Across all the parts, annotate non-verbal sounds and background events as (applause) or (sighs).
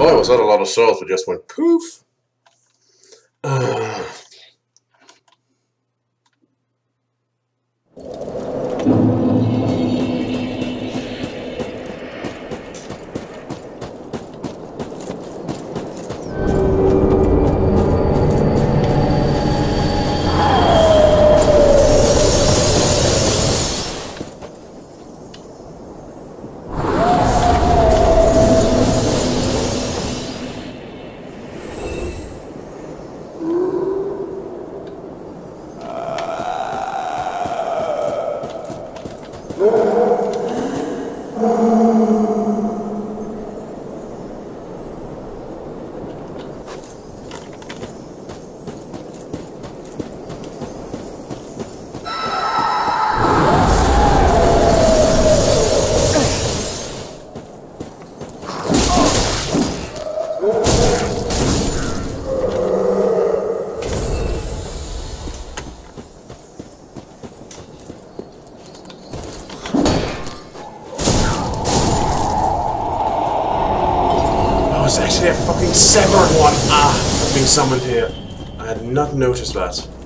Oh, was that a lot of souls that just went poof? (sighs) (sighs) Uh. One. Ah, being summoned here. I had not noticed that.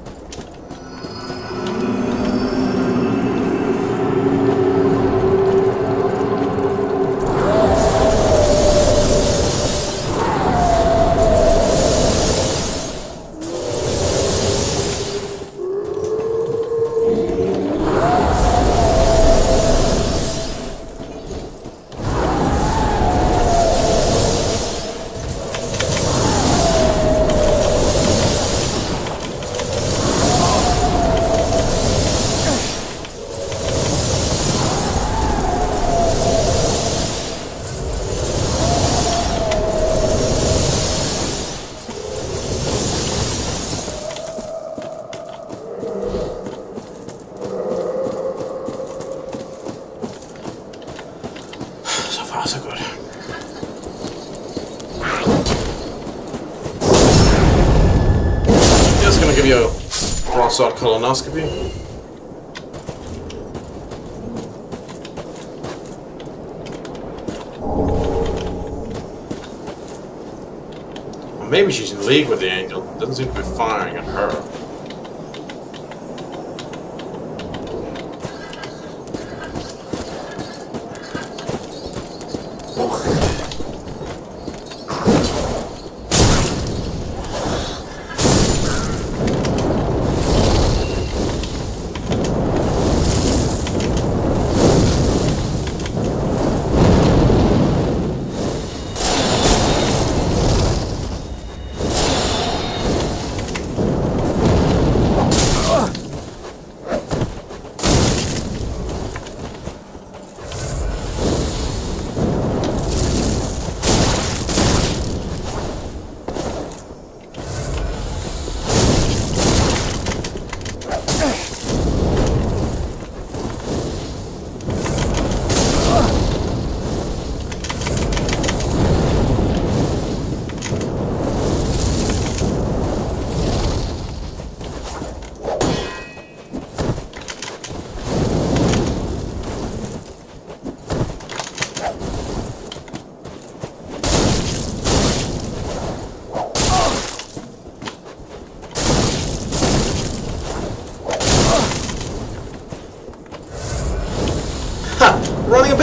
So good. Just gonna give you a cross-out colonoscopy. Maybe she's in league with the angel. Doesn't seem to be firing at her.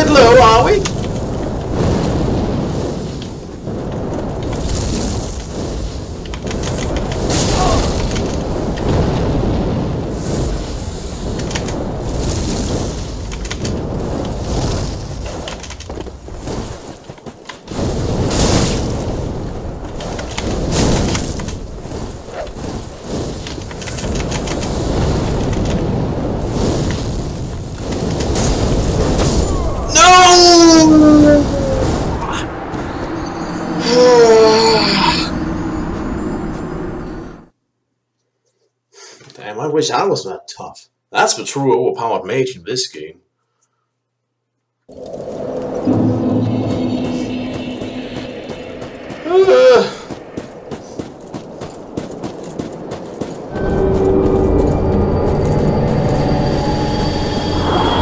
Bit low, are we? Wish I was that tough. That's the true overpowered mage in this game. Uh, (sighs)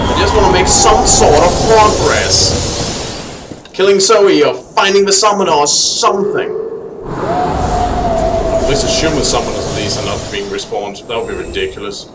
I just want to make some sort of progress. Killing Zoe, you finding the summoner or something. At least assume the summoners are not being respawned. That would be ridiculous.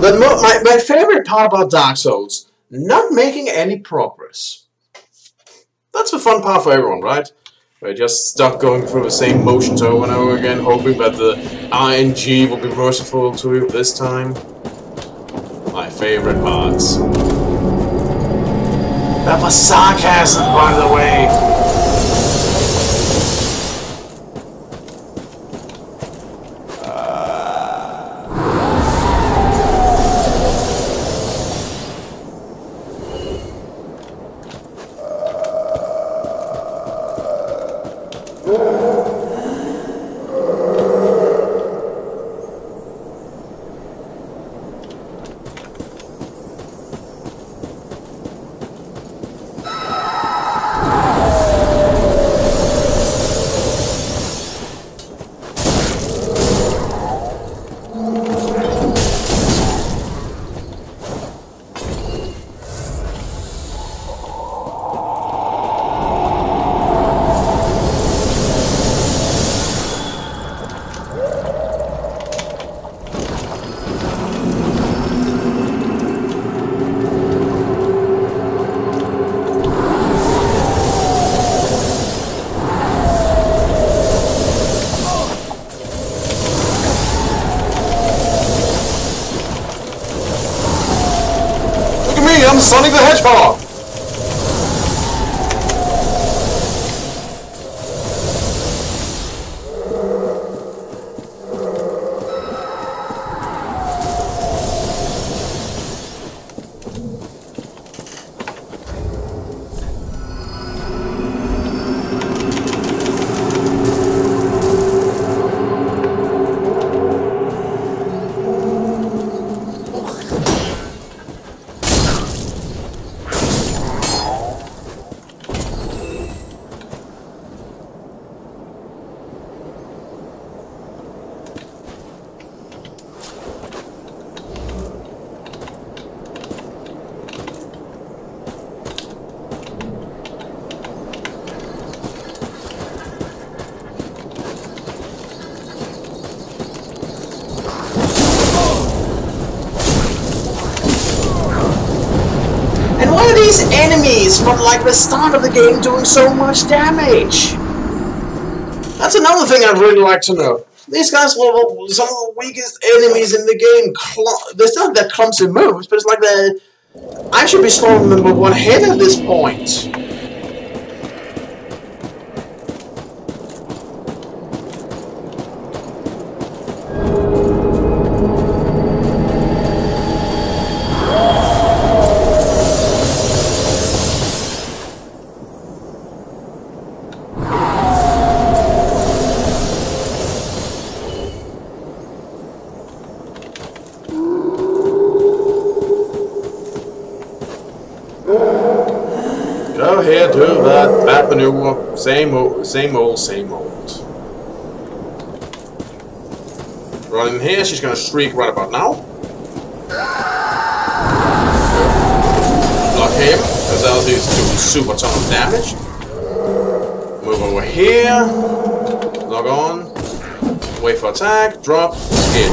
The, my, my favorite part about Dark Souls, not making any progress. That's the fun part for everyone, right? We're just stuck going through the same motions over and over again, hoping that the RNG will be merciful to you this time. My favorite parts. That was sarcasm, by the way. Sonic the Why are these enemies from like the start of the game doing so much damage? That's another thing I'd really like to know. These guys were some of the weakest enemies in the game. Cl- They're still their clumsy moves, but it's like they're. I should be scoring them with one hit at this point. Same old, same old, same old. Running here, she's gonna shriek right about now. Block him, because that'll do super ton of damage. Move over here. Log on. Wait for attack. Drop. Hit.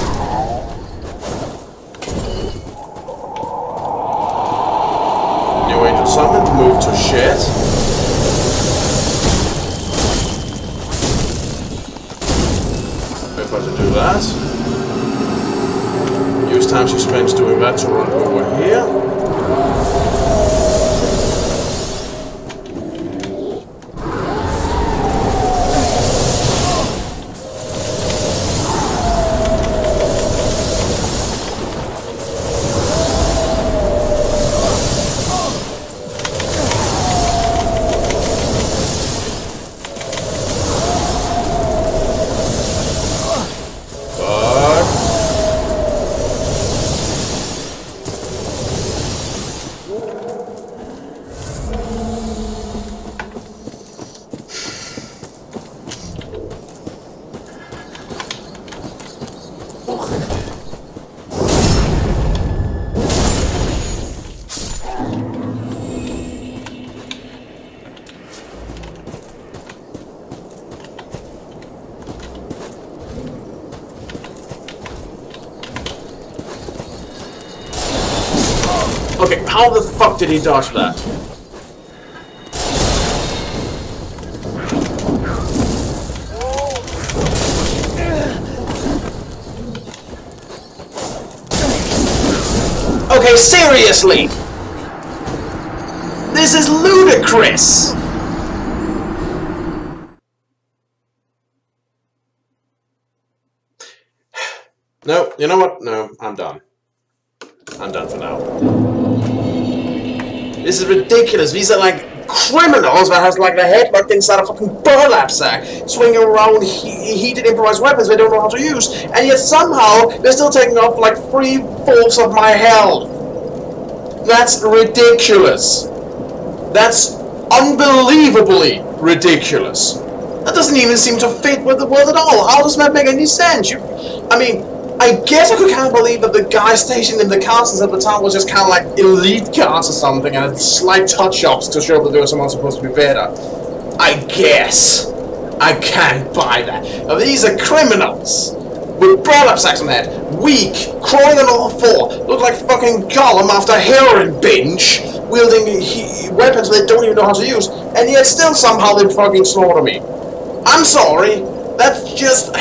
New angel summoned. Move to shit. For her to do that. Use time she spends doing that to run over here. How the fuck did he dodge that? Okay, seriously! This is ludicrous! No, you know what? No, I'm done. I'm done for now. This is ridiculous. These are like criminals that has like their head locked inside a fucking burlap sack, swinging around he heated improvised weapons they don't know how to use, and yet somehow they're still taking off like three fourths of my health. That's ridiculous. That's unbelievably ridiculous. That doesn't even seem to fit with the world at all. How does that make any sense? You, I mean, I guess I could kind of believe that the guy stationed in the castles at the time was just kind of like elite guards or something and slight touch-ups to show that there was someone supposed to be better. I guess. I can't buy that. Now, these are criminals with burlap sacks on their head, weak, crawling on all four, look like fucking Gollum after a heroin binge, wielding weapons they don't even know how to use, and yet still somehow they fucking slaughter me. I'm sorry. That's just...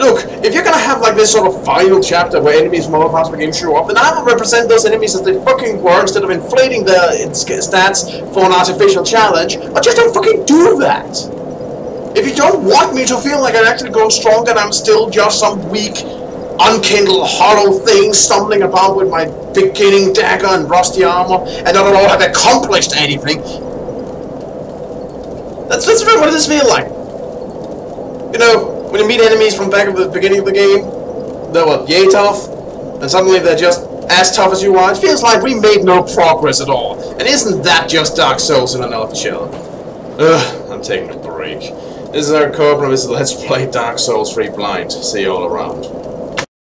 Look, if you're gonna have like this sort of final chapter where enemies from other parts of the game show up, then I will represent those enemies as they fucking were instead of inflating their stats for an artificial challenge. But just don't fucking do that! If you don't want me to feel like I've actually grown stronger and I'm still just some weak, unkindled, hollow thing stumbling about with my beginning dagger and rusty armor and not at all have accomplished anything, that's, that's what does this feel like. You know, when you meet enemies from back at the beginning of the game, they're what, yay tough? And suddenly they're just as tough as you are. It feels like we made no progress at all. And isn't that just Dark Souls in a nutshell? Ugh, I'm taking a break. This is ArachCobra, this is Let's Play Dark Souls 3 Blind. See you all around.